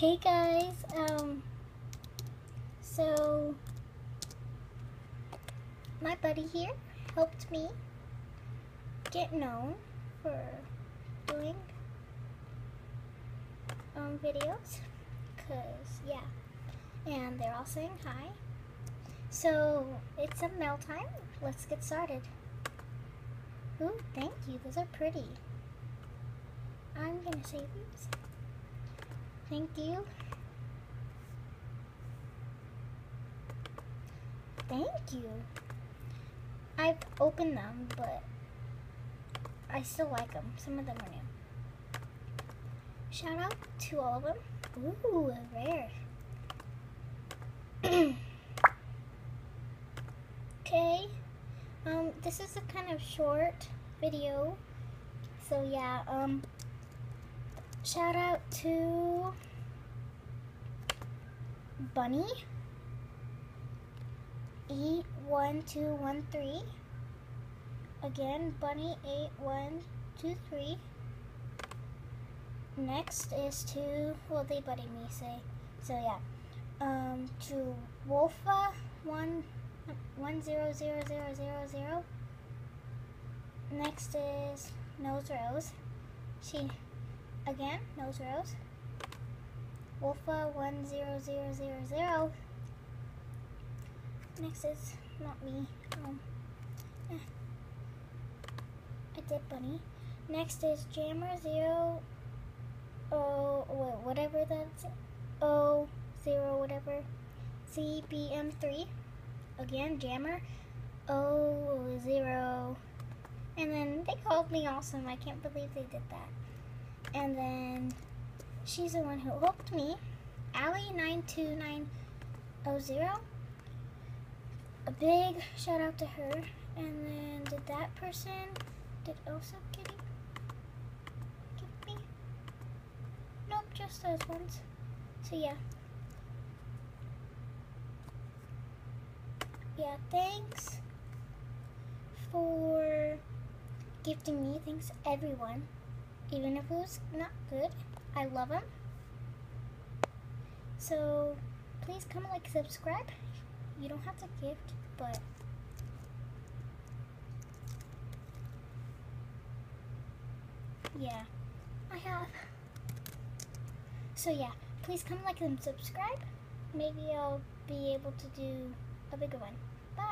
Hey guys, um, so my buddy here helped me get known for doing um, videos, cause yeah, and they're all saying hi. So it's a mail time. Let's get started. Ooh, thank you. Those are pretty. I'm gonna save these. Thank you. Thank you. I've opened them, but I still like them. Some of them are new. Shout out to all of them. Ooh, rare. okay. Um, this is a kind of short video. So yeah, um, shout out to Bunny eight one two one three. Again, Bunny eight one two three. Next is to well, they buddy me say so yeah. Um, to Wolfa one one zero zero zero zero zero. Next is Nose Rose. She again Nose Rose. Wolfa one zero zero zero zero. Next is not me. Um, eh. I did bunny. Next is Jammer zero. Oh, wait, whatever that's. Oh, zero, whatever. CBM three. Again, Jammer. Oh, zero. And then they called me awesome. I can't believe they did that. And then she's the one who hooked me. Allie92900. A big shout out to her. And then did that person, did Elsa Kitty give me? Nope, just those ones. So yeah. Yeah, thanks for gifting me. Thanks everyone. Even if it was not good, I love them. So please come like subscribe. You don't have to gift, but yeah, I have. So yeah, please come like and subscribe. Maybe I'll be able to do a bigger one. Bye.